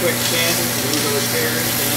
quick sander, remove those hairs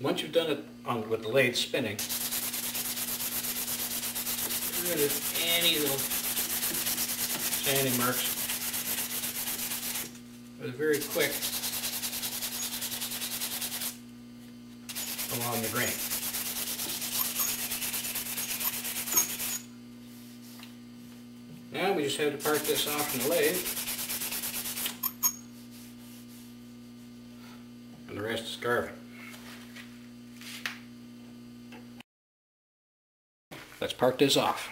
Once you've done it on with the lathe spinning, get rid of any little sanding marks with a very quick along the grain. Now we just have to part this off in the lathe. And the rest is carving. Let's part this off.